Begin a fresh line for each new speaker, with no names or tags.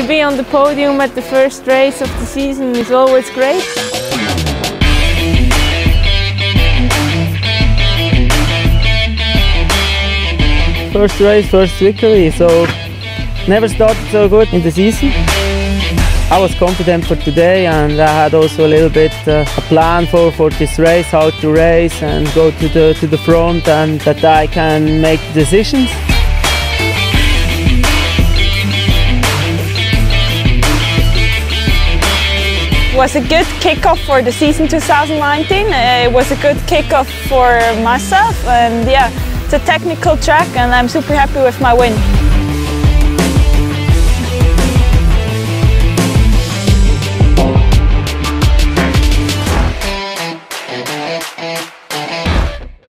To be on the podium at the first race of the season is always great.
First race, first victory, so never started so good in the season. I was confident for today and I had also a little bit uh, a plan for, for this race, how to race and go to the, to the front and that I can make decisions.
was a good kickoff for the season 2019. Uh, it was a good kickoff for myself and yeah, it's a technical track and I'm super happy with my win.